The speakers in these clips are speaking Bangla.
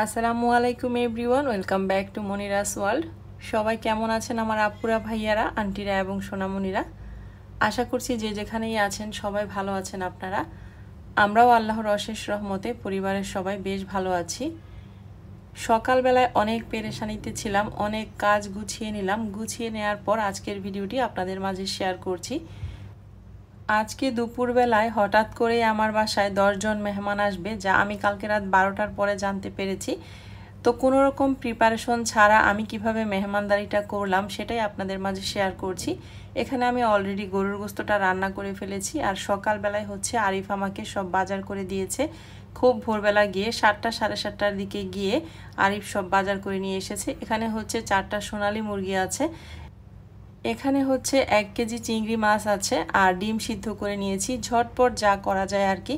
আসসালামু আলাইকুম everyone, welcome back to Monira's world. সবাই কেমন আছেন আমার আপুরা ভাইয়ারা, আন্টিরা এবং সোনামণিরা? আশা করছি যে যেখানেই আছেন সবাই ভালো আছেন আপনারা। আমরাও আল্লাহর অশেষ রহমতে পরিবারের সবাই বেশ ভালো আছি। সকালবেলায় অনেক পেরেশানিতে ছিলাম, অনেক কাজ গুছিয়ে নিলাম। গুছিয়ে নেওয়ার পর আজকের ভিডিওটি আপনাদের মাঝে শেয়ার করছি। আজকে দুপুরবেলায় হঠাৎ করে আমার বাসায় দশজন মেহমান আসবে, যা আমি কালকে রাত বারোটার পরে জানতে পেরেছি। তো কোনো রকম প্রিপারেশন ছাড়া আমি কীভাবে মেহমানদারিটা করলাম সেটাই আপনাদের মাঝে শেয়ার করছি। এখানে আমি অলরেডি গরুর গোস্তটা রান্না করে ফেলেছি আর সকালবেলায় হচ্ছে আরিফ আমাকে সব বাজার করে দিয়েছে। খুব ভোরবেলা গিয়ে সাতটা সাড়ে সাতটার দিকে গিয়ে আরিফ সব বাজার করে নিয়ে এসেছে। এখানে হচ্ছে চারটা সোনালি মুরগি আছে। এখানে হচ্ছে এক কেজি চিংড়ি মাছ আছে, আর ডিম সিদ্ধ করে নিয়েছি। ঝটপট যা করা যায় আর কি।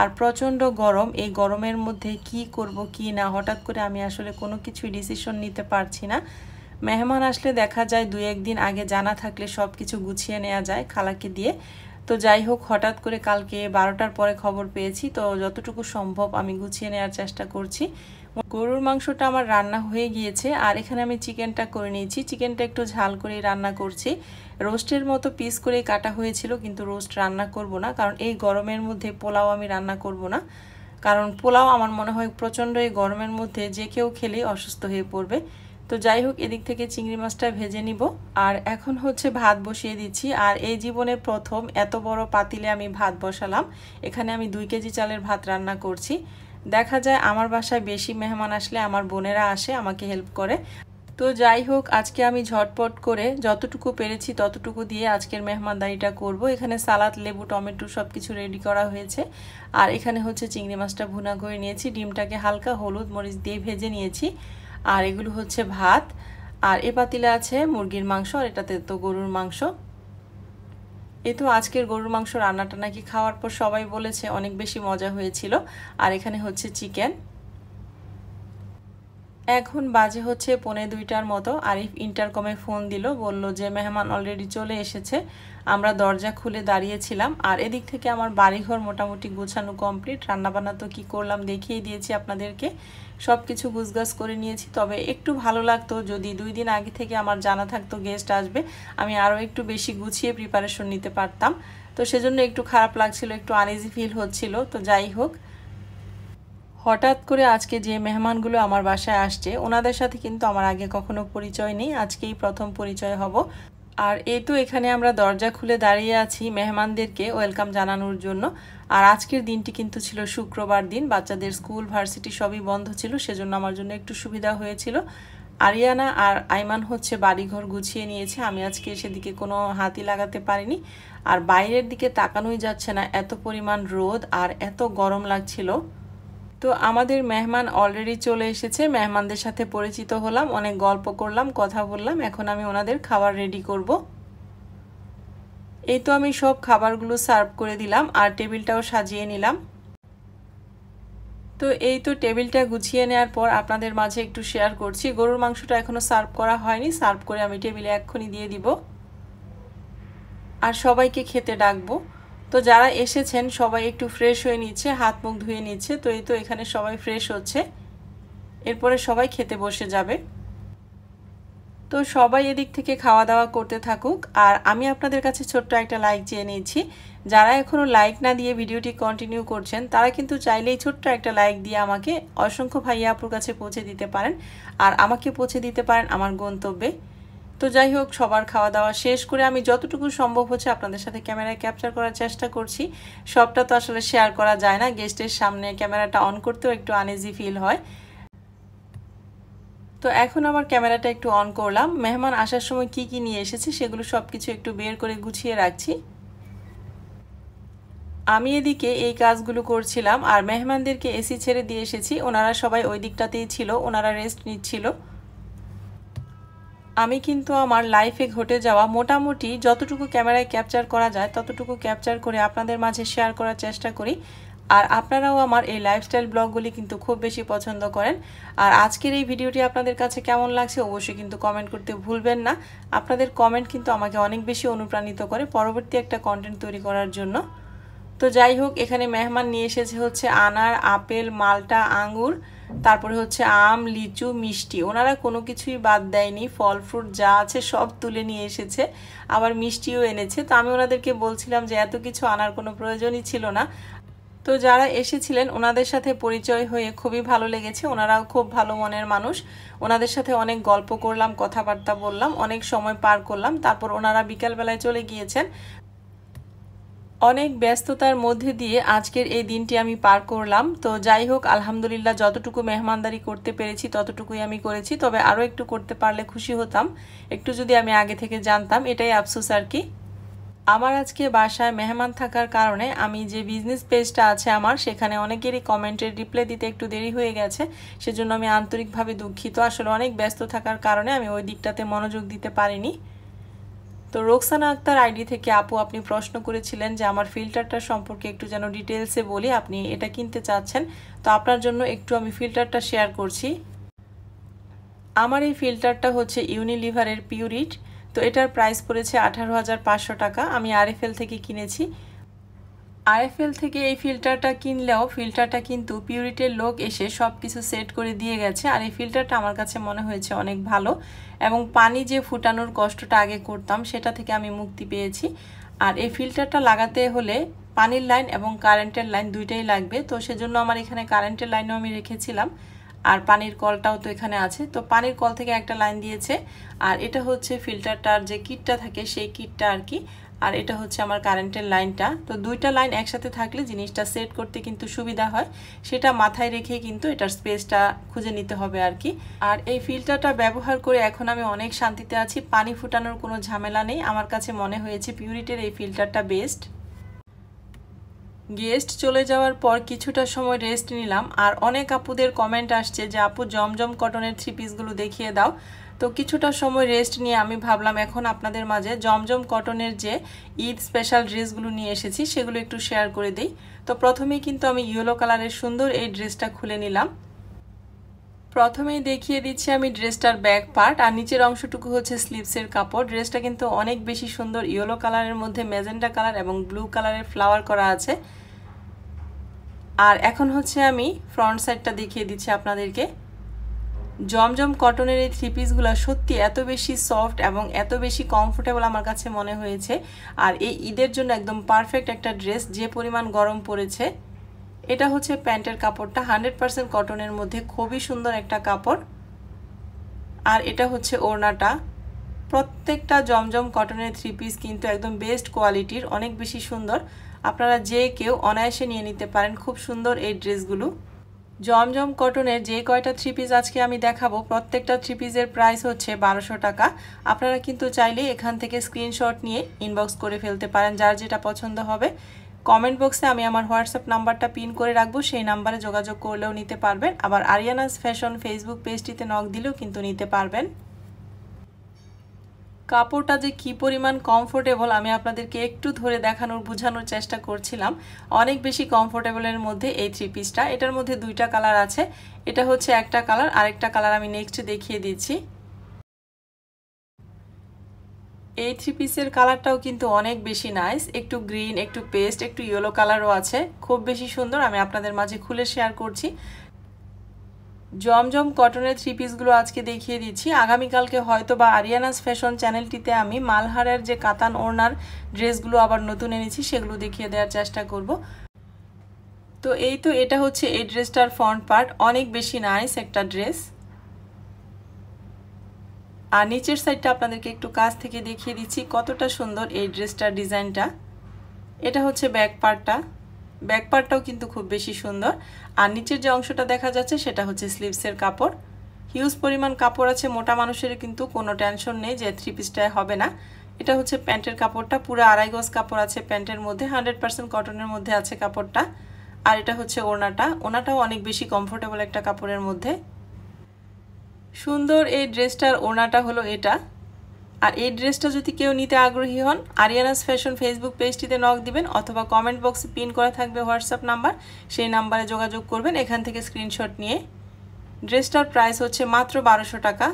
আর প্রচণ্ড গরম, এই গরমের মধ্যে কি করব, কি না, হঠাৎ করে আমি আসলে কোনো কিছুই ডিসিশন নিতে পারছি না। মেহমান আসলে দেখা যায় দু একদিন আগে জানা থাকলে সব কিছু গুছিয়ে নেওয়া যায় খালাকে দিয়ে। তো যাই হোক, হঠাৎ করে কালকে বারোটার পরে খবর পেয়েছি। তো যতটুকু সম্ভব আমি গুছিয়ে নেওয়ার চেষ্টা করছি। গরুর মাংসটা আমার রান্না হয়ে গিয়েছে, আর এখানে আমি চিকেনটা করে নিয়েছি। চিকেনটা একটু ঝাল করে রান্না করছি। রোস্টের মতো পিস করে কাটা হয়েছিল, কিন্তু রোস্ট রান্না করব না, কারণ এই গরমের মধ্যে পোলাও আমি রান্না করব না। কারণ পোলাও আমার মনে হয় প্রচণ্ড এই গরমের মধ্যে যে কেউ খেলেই অসুস্থ হয়ে পড়বে। তো যাই হোক, এদিক থেকে চিংড়ি মাছটা ভেজে নিব। আর এখন হচ্ছে ভাত বসিয়ে দিচ্ছি। আর এই জীবনে প্রথম এত বড় পাতিলে আমি ভাত বসালাম। এখানে আমি দুই কেজি চালের ভাত রান্না করছি। দেখা যায় আমার বাসায় বেশি মেহমান আসলে আমার বোনেরা আসে, আমাকে হেল্প করে। তো যাই হোক, আজকে আমি ঝটপট করে যতটুকু পেরেছি ততটুকু দিয়ে আজকের মেহমানদারিটা করব। এখানে সালাদ, লেবু, টমেটো সব কিছু রেডি করা হয়েছে। আর এখানে হচ্ছে চিংড়ি মাছটা ভুনা করে নিয়েছি। ডিমটাকে হালকা হলুদ মরিচ দিয়ে ভেজে নিয়েছি। আর এগুলো হচ্ছে ভাত। আর এ পাতিলে আছে মুরগির মাংস, আর এটাতে তো গরুর মাংস। এ তো আজকের গরুর মাংস রান্নাটা নাকি খাওয়ার পর সবাই বলেছে অনেক বেশি মজা হয়েছিল। আর এখানে হচ্ছে চিকেন। এখন বাজে হচ্ছে পনে দুইটার মতো। আরিফ ইন্টারকমে ফোন দিল, বলল যে, মেহমান অলরেডি চলে এসেছে। আমরা দরজা খুলে দাঁড়িয়েছিলাম, আর এদিক থেকে আমার বাড়িঘর মোটামুটি গোছানো কমপ্লিট রান্নাবান্না তো কী করলাম দেখিয়ে দিয়েছি আপনাদেরকে। সব কিছু গুছগাছ করে নিয়েছি, তবে একটু ভালো লাগতো যদি দুই দিন আগে থেকে আমার জানা থাকতো গেস্ট আসবে, আমি আরও একটু বেশি গুছিয়ে প্রিপারেশন নিতে পারতাম। তো সেজন্য একটু খারাপ লাগছিল, একটু আনইজি ফিল হচ্ছিল, তো যাই হোক। হঠাৎ করে আজকে যে মেহমানগুলো আমার বাসায় আসছে, ওনাদের সাথে কিন্তু আমার আগে কখনো পরিচয় নেই, আজকেই প্রথম পরিচয় হব। আর এই তো এখানে আমরা দরজা খুলে দাঁড়িয়ে আছি মেহমানদেরকে ওয়েলকাম জানানোর জন্য। আর আজকের দিনটি কিন্তু ছিল শুক্রবার দিন, বাচ্চাদের স্কুল, ভার্সিটি সবই বন্ধ ছিল, সেজন্য আমার জন্য একটু সুবিধা হয়েছিল। আরিয়ানা আর আইমান হচ্ছে বাড়িঘর গুছিয়ে নিয়েছে, আমি আজকে সেদিকে কোনো হাতি লাগাতে পারিনি। আর বাইরের দিকে তাকানোই যাচ্ছে না, এত পরিমাণ রোদ আর এত গরম লাগছিল। তো আমাদের মেহমান অলরেডি চলে এসেছে। মেহমানদের সাথে পরিচিত হলাম, অনেক গল্প করলাম, কথা বললাম। এখন আমি ওনাদের খাবার রেডি করব। এই তো আমি সব খাবারগুলো সার্ভ করে দিলাম আর টেবিলটাও সাজিয়ে নিলাম। তো এই তো টেবিলটা গুছিয়ে নেওয়ার পর আপনাদের মাঝে একটু শেয়ার করছি। গরুর মাংসটা এখনও সার্ভ করা হয়নি। সার্ভ করে আমি টেবিলে এক্ষুনি দিয়ে দিব। আর সবাইকে খেতে ডাকবো। তো যারা এসেছেন, সবাই একটু ফ্রেশ হয়ে নিচ্ছে, হাত মুখ ধুয়ে নিচ্ছে, তো এই তো এখানে সবাই ফ্রেশ হচ্ছে। এরপরে সবাই খেতে বসে যাবে। তো সবাই এদিক থেকে খাওয়া দাওয়া করতে থাকুক। আর আমি আপনাদের কাছে ছোট্ট একটা লাইক চেয়ে নিয়েছি যারা এখনও লাইক না দিয়ে ভিডিওটি কন্টিনিউ করছেন, তারা কিন্তু চাইলেই ছোট্ট একটা লাইক দিয়ে আমাকে অসংখ্য ভাইয়া আপুর কাছে পৌঁছে দিতে পারেন। আর আমাকে পৌঁছে দিতে পারেন আমার গন্তব্যে। তো যাই হোক, সবার খাওয়া দাওয়া শেষ করে আমি যতটুকু সম্ভব হচ্ছে আপনাদের সাথে ক্যামেরায় ক্যাপচার করার চেষ্টা করছি। সবটা তো আসলে শেয়ার করা যায় না গেস্টের সামনে ক্যামেরাটা অন করতেও একটু আনইজি ফিল হয়। তো এখন আমার ক্যামেরাটা একটু অন করলাম। মেহমান আসার সময় কি কি নিয়ে এসেছে সেগুলো সব কিছু একটু বের করে গুছিয়ে রাখছি। আমি এদিকে এই কাজগুলো করছিলাম আর মেহমানদেরকে এসি ছেড়ে দিয়ে এসেছি। ওনারা সবাই ওই দিকটাতেই ছিল, ওনারা রেস্ট নিচ্ছিল। আমি কিন্তু আমার লাইফে ঘটে যাওয়া মোটামুটি যতটুকু ক্যামেরায় ক্যাপচার করা যায়, ততটুকু ক্যাপচার করে আপনাদের মাঝে শেয়ার করার চেষ্টা করি। আর আপনারাও আমার এই লাইফস্টাইল ব্লগগুলি কিন্তু খুব বেশি পছন্দ করেন। আর আজকের এই ভিডিওটি আপনাদের কাছে কেমন লাগছে অবশ্যই কিন্তু কমেন্ট করতে ভুলবেন না। আপনাদের কমেন্ট কিন্তু আমাকে অনেক বেশি অনুপ্রাণিত করে পরবর্তী একটা কন্টেন্ট তৈরি করার জন্য। তো যাই হোক, এখানে মেহমান নিয়ে এসেছে হচ্ছে আনার আপেল, মালটা আঙ্গুর তারপরে হচ্ছে আম, লিচু, মিষ্টি। ওনারা কোনো কিছুই বাদ দেয়নি, ফল, ফ্রুট যা আছে সব তুলে নিয়ে এসেছে। আবার মিষ্টিও এনেছে। তো আমি ওনাদেরকে বলছিলাম যে এত কিছু আনার কোনো প্রয়োজনই ছিল না। তো যারা এসেছিলেন, ওনাদের সাথে পরিচয় হয়ে খুবই ভালো লেগেছে। ওনারাও খুব ভালো মনের মানুষ। ওনাদের সাথে অনেক গল্প করলাম, কথাবার্তা বললাম, অনেক সময় পার করলাম। তারপর ওনারা বিকালবেলায় চলে গিয়েছেন। অনেক ব্যস্ততার মধ্যে দিয়ে আজকের এই দিনটি আমি পার করলাম। তো যাই হোক, আলহামদুলিল্লাহ যতটুকু মেহমানদারি করতে পেরেছি, ততটুকুই আমি করেছি। তবে আরও একটু করতে পারলে খুশি হতাম। একটু যদি আমি আগে থেকে জানতাম, এটাই আফসোস আর কি। আমার আজকে বাসায় মেহমান থাকার কারণে আমি যে বিজনেস পেজটা আছে আমার, সেখানে অনেকেরই কমেন্টের রিপ্লাই দিতে একটু দেরি হয়ে গেছে। সেজন্য আমি আন্তরিকভাবে দুঃখিত। আসলে অনেক ব্যস্ত থাকার কারণে আমি ওই দিকটাতে মনোযোগ দিতে পারিনি। তো রোকসানা আক্তার আইডি থেকে আপু, আপনি প্রশ্ন করেছিলেন যে আমার ফিল্টারটা সম্পর্কে একটু যেন ডিটেলসে বলি, আপনি এটা কিনতে চাচ্ছেন। তো আপনার জন্য একটু আমি ফিল্টারটা শেয়ার করছি। আমার এই ফিল্টারটা হচ্ছে ইউনিলিভারের পিউরিট তো এটার প্রাইস পড়েছে আঠারো হাজার পাঁচশো টাকা। আমি আরএফএল থেকে কিনেছি। আরএফএল থেকে এই ফিল্টারটা কিনলেও ফিল্টারটা কিন্তু পিউরিটের লোক এসে সব কিছু সেট করে দিয়ে গেছে। আর এই ফিল্টারটা আমার কাছে মনে হয়েছে অনেক ভালো এবং পানি যে ফুটানোর কষ্টটা আগে করতাম সেটা থেকে আমি মুক্তি পেয়েছি। আর এই ফিল্টারটা লাগাতে হলে পানির লাইন এবং কারেন্টের লাইন দুইটাই লাগবে। তো সেজন্য আমার এখানে কারেন্টের লাইনও আমি রেখেছিলাম। আর পানির কলটাও তো এখানে আছে। তো পানির কল থেকে একটা লাইন দিয়েছে। আর এটা হচ্ছে ফিল্টারটার যে কিটটা থাকে সেই কিটটা আর কি। আর এটা হচ্ছে আমার কারেন্টের লাইনটা তো দুইটা লাইন একসাথে থাকলে জিনিসটা সেট করতে কিন্তু সুবিধা হয়। সেটা মাথায় রেখে কিন্তু এটার স্পেসটা খুঁজে নিতে হবে আর কি। আর এই ফিল্টারটা ব্যবহার করে এখন আমি অনেক শান্তিতে আছি। পানি ফুটানোর কোনো ঝামেলা নেই। আমার কাছে মনে হয়েছে পিউরিটের এই ফিল্টারটা বেস্ট গেস্ট চলে যাওয়ার পর কিছুটা সময় রেস্ট নিলাম। আর অনেক আপুদের কমেন্ট আসছে যে, আপু, জমজম কটনের থ্রি পিসগুলো দেখিয়ে দাও। তো কিছুটা সময় রেস্ট নিয়ে আমি ভাবলাম এখন আপনাদের মাঝে জমজম কটনের যে ঈদ স্পেশাল ড্রেসগুলো নিয়ে এসেছি, সেগুলো একটু শেয়ার করে দিই। তো প্রথমেই কিন্তু আমি ইয়েলো কালারের সুন্দর এই ড্রেসটা খুলে নিলাম। প্রথমেই দেখিয়ে দিচ্ছি আমি ড্রেসটার ব্যাক পার্ট আর নিচের অংশটুকু হচ্ছে স্লিভসের কাপড়। ড্রেসটা কিন্তু অনেক বেশি সুন্দর ইয়েলো কালারের মধ্যে মেজেন্ডা কালার এবং ব্লু কালারের ফ্লাওয়ার করা আছে। আর এখন হচ্ছে আমি ফ্রন্ট সাইডটা দেখিয়ে দিচ্ছি আপনাদেরকে। জমজম কটনের এই থ্রি পিসগুলো সত্যি এত বেশি সফট এবং এত বেশি কমফোর্টেবল আমার কাছে মনে হয়েছে। আর এই ঈদের জন্য একদম পারফেক্ট একটা ড্রেস যে পরিমাণ গরম পড়েছে, এটা হচ্ছে প্যান্টের কাপড়টা। হান্ড্রেড পারসেন্ট কটনের মধ্যে খুবই সুন্দর একটা কাপড়। আর এটা হচ্ছে ওড়নাটা। প্রত্যেকটা জমজম কটনের থ্রি পিস কিন্তু একদম বেস্ট কোয়ালিটির অনেক বেশি সুন্দর। আপনারা যে কেউ অনায়াসে নিয়ে নিতে পারেন, খুব সুন্দর এই ড্রেসগুলো জমজম কটনের যে কয়টা থ্রি পিস আজকে আমি দেখাবো, প্রত্যেকটা থ্রি পিসের প্রাইস হচ্ছে বারোশো টাকা। আপনারা কিন্তু চাইলে এখান থেকে স্ক্রিনশট নিয়ে ইনবক্স করে ফেলতে পারেন যার যেটা পছন্দ হবে। কমেন্ট বক্সে আমি আমার হোয়াটসঅ্যাপ নাম্বারটা পিন করে রাখব, সেই নাম্বারে যোগাযোগ করলেও নিতে পারবেন। আবার আরিয়ানাস ফ্যাশন ফেসবুক পেজটিতে নক দিলেও কিন্তু নিতে পারবেন। কাপড়টা যে কি পরিমাণ কমফোর্টেবল আমি আপনাদেরকে একটু ধরে দেখানোর, বোঝানোর চেষ্টা করছিলাম। অনেক বেশি কমফোর্টেবলের মধ্যে এই থ্রি পিসটা এটার মধ্যে দুইটা কালার আছে। এটা হচ্ছে একটা কালার আরেকটা কালার আমি নেক্সট দেখিয়ে দিচ্ছি। এই থ্রি পিসের কালারটাও কিন্তু অনেক বেশি নাইস একটু গ্রিন একটু পেস্ট একটু ইয়েলো কালারও আছে। খুব বেশি সুন্দর, আমি আপনাদের মাঝে খুলে শেয়ার করছি। জমজম কটনের থ্রি পিসগুলো আজকে দেখিয়ে দিচ্ছি। আগামীকালকে হয়তো বা আরিয়ানাস ফ্যাশন চ্যানেলটিতে আমি মালহারের যে কাতান ওড়নার ড্রেসগুলো আবার নতুন এনেছি, সেগুলো দেখিয়ে দেওয়ার চেষ্টা করব। তো এই তো এটা হচ্ছে এই ড্রেসটার ফ্রন্ট পার্ট অনেক বেশি নাইস একটা ড্রেস আর নিচের সাইডটা আপনাদেরকে একটু কাছ থেকে দেখিয়ে দিচ্ছি, কতটা সুন্দর এই ড্রেসটার ডিজাইনটা এটা হচ্ছে ব্যাক পার্টটা ব্যাক পার্টটাও কিন্তু খুব বেশি সুন্দর। আর নিচের যে অংশটা দেখা যাচ্ছে সেটা হচ্ছে স্লিভসের কাপড়। হিউজ পরিমাণ কাপড় আছে, মোটা মানুষের কিন্তু কোনো টেনশন নেই যে থ্রি পিসটায় হবে না। এটা হচ্ছে প্যান্টের কাপড়টা, পুরো আড়াই গজ কাপড় আছে প্যান্টের মধ্যে হান্ড্রেড পার্সেন্ট কটনের মধ্যে আছে কাপড়টা। আর এটা হচ্ছে ওনাটা ওনাটাও অনেক বেশি কমফোর্টেবল একটা কাপড়ের মধ্যে। সুন্দর এই ড্রেসটার ওনাটা হলো এটা। আর এই ড্রেসটা যদি কেউ নিতে আগ্রহী হন আরিয়ানাস ফ্যাশন ফেসবুক পেজটিতে নক দিবেন অথবা কমেন্ট বক্সে পিন করা থাকবে হোয়াটসঅ্যাপ নাম্বার সেই নাম্বারে যোগাযোগ করবেন। এখান থেকে স্ক্রিনশট নিয়ে ড্রেসটার প্রাইস হচ্ছে মাত্র বারোশো টাকা।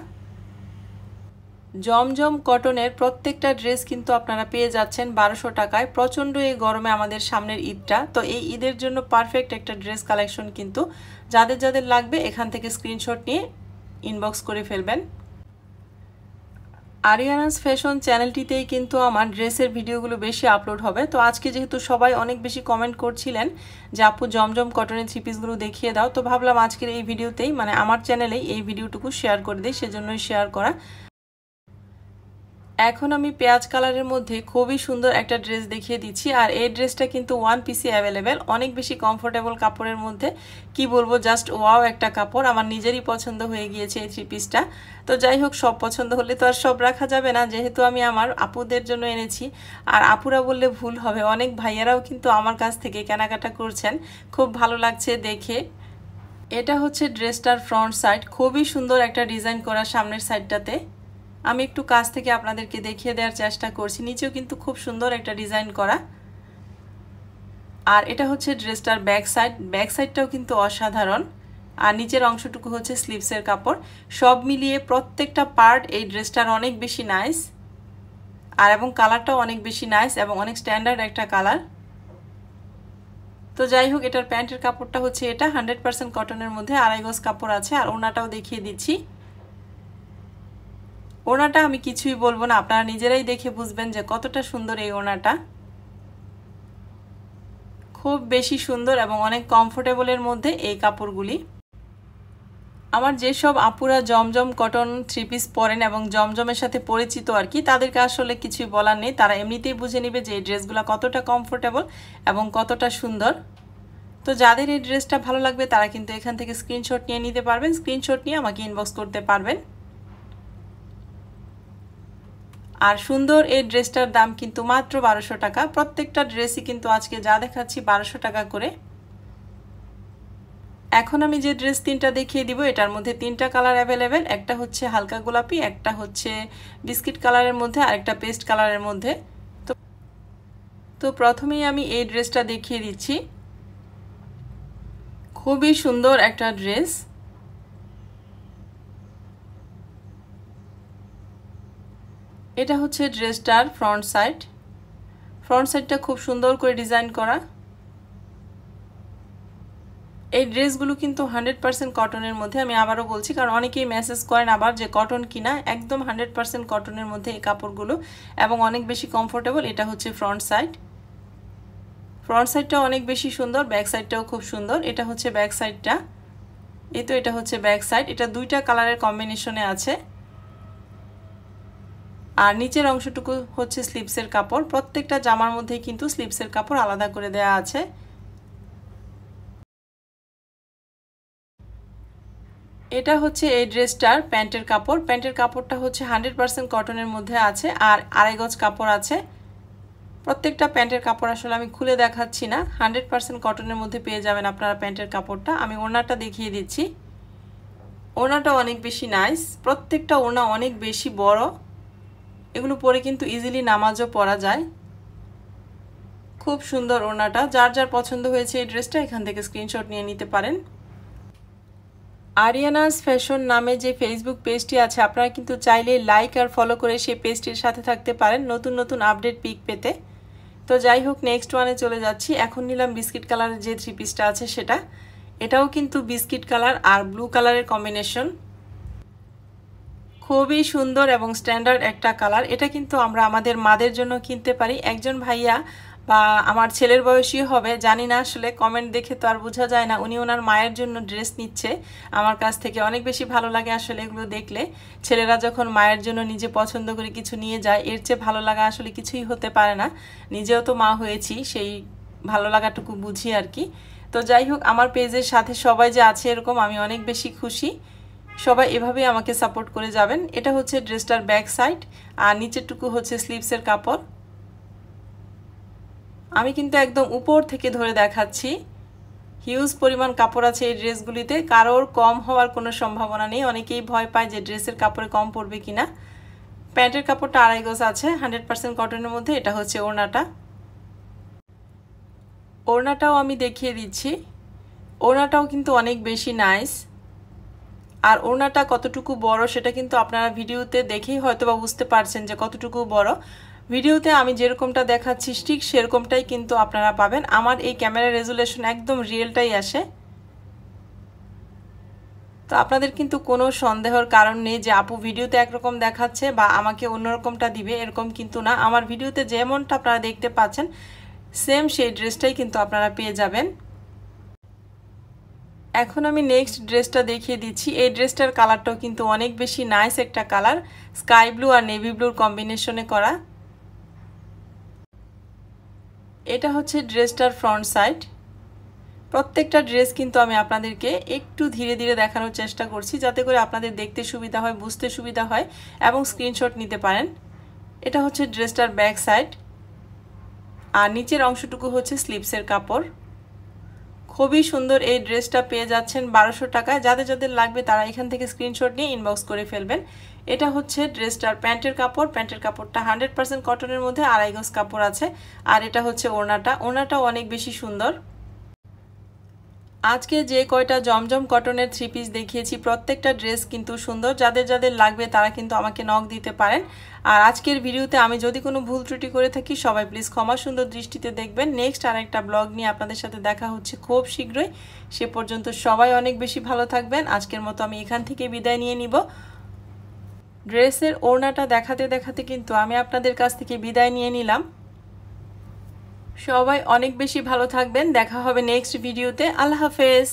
জমজম কটনের প্রত্যেকটা ড্রেস কিন্তু আপনারা পেয়ে যাচ্ছেন বারোশো টাকায়। প্রচণ্ড এই গরমে আমাদের সামনের ঈদটা। তো এই ঈদের জন্য পারফেক্ট একটা ড্রেস কালেকশন কিন্তু যাদের যাদের লাগবে, এখান থেকে স্ক্রিনশট নিয়ে ইনবক্স করে ফেলবেন। আরিয়ানাস ফ্যাশন চ্যানেলটিতেই কিন্তু আমার ড্রেসের ভিডিওগুলো বেশি আপলোড হবে। তো আজকে যেহেতু সবাই অনেক বেশি কমেন্ট করছিলেন যে, আপু, জমজম কটনের থ্রি পিসগুলো দেখিয়ে দাও। তো ভাবলাম আজকের এই ভিডিওতেই মানে আমার চ্যানেলেই এই ভিডিওটুকু শেয়ার করে দিই, সেজন্যই শেয়ার করা। এখন আমি পেঁয়াজ কালারের মধ্যে খুবই সুন্দর একটা ড্রেস দেখিয়ে দিচ্ছি। আর এই ড্রেসটা কিন্তু ওয়ান পিসি অ্যাভেলেবেল অনেক বেশি কমফোর্টেবল কাপড়ের মধ্যে। কি বলব জাস্ট ওয়াও একটা কাপড়। আমার নিজেরই পছন্দ হয়ে গিয়েছে এই থ্রি পিসটা তো যাই হোক, সব পছন্দ হলে তো আর সব রাখা যাবে না। যেহেতু আমি আমার আপুদের জন্য এনেছি। আর আপুরা বললে ভুল হবে। অনেক ভাইয়ারাও কিন্তু আমার কাছ থেকে কেনাকাটা করছেন। খুব ভালো লাগছে দেখে। এটা হচ্ছে ড্রেসটার ফ্রন্ট সাইড খুবই সুন্দর একটা ডিজাইন করা সামনের সাইডটাতে আমি একটু কাছ থেকে আপনাদেরকে দেখিয়ে দেওয়ার চেষ্টা করছি। নিচেও কিন্তু খুব সুন্দর একটা ডিজাইন করা। আর এটা হচ্ছে ড্রেসটার ব্যাক সাইড। ব্যাক সাইডটাও কিন্তু অসাধারণ। আর নিচের অংশটুকু হচ্ছে স্লিভসের কাপড়। সব মিলিয়ে প্রত্যেকটা পার্ট এই ড্রেসটার অনেক বেশি নাইস। আর এবং কালারটাও অনেক বেশি নাইস এবং অনেক স্ট্যান্ডার্ড একটা কালার। তো যাই হোক, এটার প্যান্টের কাপড়টা হচ্ছে এটা। হান্ড্রেড পার্সেন্ট কটনের মধ্যে আড়াই গজ কাপড় আছে। আর ওনাটাও দেখিয়ে দিচ্ছি। ওনাটা আমি কিছুই বলব না। আপনারা নিজেরাই দেখে বুঝবেন যে কতটা সুন্দর এই ওনাটা। খুব বেশি সুন্দর এবং অনেক কমফোর্টেবলের মধ্যে এই কাপড়গুলি। আমার যেসব আপুরা জমজম কটন থ্রি পিস পরেন এবং জমজমের সাথে পরিচিত আর কি, তাদেরকে আসলে কিছুই বলার নেই। তারা এমনিতেই বুঝে নেবে যে এই ড্রেসগুলো কতটা কমফোর্টেবল এবং কতটা সুন্দর। তো যাদের এই ড্রেসটা ভালো লাগবে, তারা কিন্তু এখান থেকে স্ক্রিনশট নিয়ে নিতে পারবেন। স্ক্রিনশট নিয়ে আমাকে ইনবক্স করতে পারবেন। আর সুন্দর এই ড্রেসটার দাম কিন্তু মাত্র বারোশো টাকা। প্রত্যেকটা ড্রেসই কিন্তু আজকে যা দেখাচ্ছি বারোশো টাকা করে। এখন আমি যে ড্রেস তিনটা দেখিয়ে দিব, এটার মধ্যে তিনটা কালার অ্যাভেলেবেল, একটা হচ্ছে হালকা গোলাপি, একটা হচ্ছে বিস্কিট কালারের মধ্যে, আর একটা পেস্ট কালারের মধ্যে। তো তো প্রথমেই আমি এই ড্রেসটা দেখিয়ে দিচ্ছি। খুবই সুন্দর একটা ড্রেস। এটা হচ্ছে ড্রেসটার ফ্রন্ট সাইড। ফ্রন্ট সাইডটা খুব সুন্দর করে ডিজাইন করা। এই ড্রেসগুলো কিন্তু হান্ড্রেড পার্সেন্ট কটনের মধ্যে, আমি আবারও বলছি, কারণ অনেকেই মেসেজ করেন আবার যে কটন কিনা, একদম হান্ড্রেড পার্সেন্ট কটনের মধ্যে এই কাপড়গুলো, এবং অনেক বেশি কমফোর্টেবল এটা হচ্ছে ফ্রন্ট সাইড। ফ্রন্ট সাইডটাও অনেক বেশি সুন্দর, ব্যাক সাইডটাও খুব সুন্দর, এটা হচ্ছে ব্যাক সাইডটা। এই তো এটা হচ্ছে ব্যাক সাইড, এটা দুইটা কালারের কম্বিনেশনে আছে। আর নিচের অংশটুকু হচ্ছে স্লিপসের কাপড়। প্রত্যেকটা জামার মধ্যেই কিন্তু স্লিপসের কাপড় আলাদা করে দেয়া আছে। এটা হচ্ছে এই ড্রেসটার প্যান্টের কাপড়। প্যান্টের কাপড়টা হচ্ছে হান্ড্রেড পারসেন্ট কটনের মধ্যে আছে আর আড়াই গজ কাপড় আছে। প্রত্যেকটা প্যান্টের কাপড় আসলে আমি খুলে দেখাচ্ছি না। হান্ড্রেড পারসেন্ট কটনের মধ্যে পেয়ে যাবেন আপনারা প্যান্টের কাপড়টা। আমি ওনাটা দেখিয়ে দিচ্ছি। ওনাটা অনেক বেশি নাইস। প্রত্যেকটা ওনা অনেক বেশি বড়। এগুলো পরে কিন্তু ইজিলি নামাজও পরা যায়। খুব সুন্দর ওনাটা যার যার পছন্দ হয়েছে এই ড্রেসটা এখান থেকে স্ক্রিনশট নিয়ে নিতে পারেন। আরিয়ানাস ফ্যাশন নামে যে ফেসবুক পেজটি আছে, আপনারা কিন্তু চাইলে লাইক আর ফলো করে সেই পেজটির সাথে থাকতে পারেন নতুন নতুন আপডেট পিক পেতে। তো যাই হোক নেক্সট ওয়ানে চলে যাচ্ছি। এখন নিলাম বিস্কিট কালারের যে থ্রি পিসটা আছে সেটা। এটাও কিন্তু বিস্কিট কালার আর ব্লু কালারের কম্বিনেশন খুবই সুন্দর এবং স্ট্যান্ডার্ড একটা কালার এটা কিন্তু আমরা আমাদের মাদের জন্য কিনতে পারি। একজন ভাইয়া বা আমার ছেলের বয়সী হবে, জানি না আসলে কমেন্ট দেখে তো আর বোঝা যায় না। উনি ওনার মায়ের জন্য ড্রেস নিচ্ছে। আমার কাছ থেকে অনেক বেশি ভালো লাগে আসলে এগুলো দেখলে। ছেলেরা যখন মায়ের জন্য নিজে পছন্দ করে কিছু নিয়ে যায়, এর চেয়ে ভালো লাগা আসলে কিছুই হতে পারে না। নিজেও তো মা হয়েছি, সেই ভালো লাগাটুকু বুঝি আর কি। তো যাই হোক, আমার পেজের সাথে সবাই যে আছে এরকম, আমি অনেক বেশি খুশি। সবাই এভাবে আমাকে সাপোর্ট করে যাবেন। এটা হচ্ছে ড্রেসটার ব্যাক সাইড আর নিচেরটুকু হচ্ছে স্লিভসের কাপড়। আমি কিন্তু একদম উপর থেকে ধরে দেখাচ্ছি। হিউজ পরিমাণ কাপড় আছে এই ড্রেসগুলিতে কারোর কম হওয়ার কোনো সম্ভাবনা নেই। অনেকেই ভয় পায় যে ড্রেসের কাপড়ে কম পড়বে কিনা। প্যান্টের কাপড়টা আড়াই গজ আছে হান্ড্রেড পার্সেন্ট কটনের মধ্যে। এটা হচ্ছে ওড়নাটা। ওড়নাটাও আমি দেখিয়ে দিচ্ছি। ওড়নাটাও কিন্তু অনেক বেশি নাইস আর ওড়নাটা কতটুকু বড় সেটা কিন্তু আপনারা ভিডিওতে দেখেই হয়তো বা বুঝতে পারছেন যে কতটুকু বড়। ভিডিওতে আমি যেরকমটা দেখাচ্ছি, ঠিক সেরকমটাই কিন্তু আপনারা পাবেন। আমার এই ক্যামেরা রেজুলেশন একদম রিয়েলটাই আসে। তো আপনাদের কিন্তু কোনো সন্দেহর কারণ নেই যে আপু ভিডিওতে একরকম দেখাচ্ছে বা আমাকে অন্যরকমটা দিবে, এরকম কিন্তু না। আমার ভিডিওতে যেমনটা আপনারা দেখতে পাচ্ছেন, সেম সেই ড্রেসটাই কিন্তু আপনারা পেয়ে যাবেন। এখন আমি নেক্সট ড্রেসটা দেখিয়ে দিচ্ছি। এই ড্রেসটার কালারটাও কিন্তু অনেক বেশি নাইস একটা কালার স্কাই ব্লু আর নেভি ব্লুর কম্বিনেশনে করা। এটা হচ্ছে ড্রেসটার ফ্রন্ট সাইড প্রত্যেকটা ড্রেস কিন্তু আমি আপনাদেরকে একটু ধীরে ধীরে দেখানোর চেষ্টা করছি, যাতে করে আপনাদের দেখতে সুবিধা হয়, বুঝতে সুবিধা হয় এবং স্ক্রিনশট নিতে পারেন। এটা হচ্ছে ড্রেসটার ব্যাক সাইড আর নিচের অংশটুকু হচ্ছে স্লিপসের কাপড়। খুবই সুন্দর এই ড্রেসটা পেয়ে যাচ্ছেন বারোশো টাকায়। যাদের যাদের লাগবে তারা এখান থেকে স্ক্রিনশট নিয়ে ইনবক্স করে ফেলবেন। এটা হচ্ছে ড্রেসটার প্যান্টের কাপড়। প্যান্টের কাপড়টা হান্ড্রেড পার্সেন্ট কটনের মধ্যে আড়াই গজ কাপড় আছে। আর এটা হচ্ছে ওড়নাটা। ওড়নাটা অনেক বেশি সুন্দর। আজকে যে কয়টা জমজম কটনের থ্রি পিস দেখিয়েছি, প্রত্যেকটা ড্রেস কিন্তু সুন্দর। যাদের যাদের লাগবে তারা কিন্তু আমাকে নখ দিতে পারেন। আর আজকের ভিডিওতে আমি যদি কোনো ভুল ত্রুটি করে থাকি, সবাই প্লিজ ক্ষমা সুন্দর দৃষ্টিতে দেখবেন। নেক্সট আর একটা ব্লগ নিয়ে আপনাদের সাথে দেখা হচ্ছে খুব শীঘ্রই। সে পর্যন্ত সবাই অনেক বেশি ভালো থাকবেন। আজকের মতো আমি এখান থেকে বিদায় নিয়ে নিব। ড্রেসের ওড়নাটা দেখাতে দেখাতে কিন্তু আমি আপনাদের কাছ থেকে বিদায় নিয়ে নিলাম। সবাই অনেক বেশি ভালো থাকবেন। দেখা হবে নেক্সট ভিডিওতে আল্লাহ হাফেজ।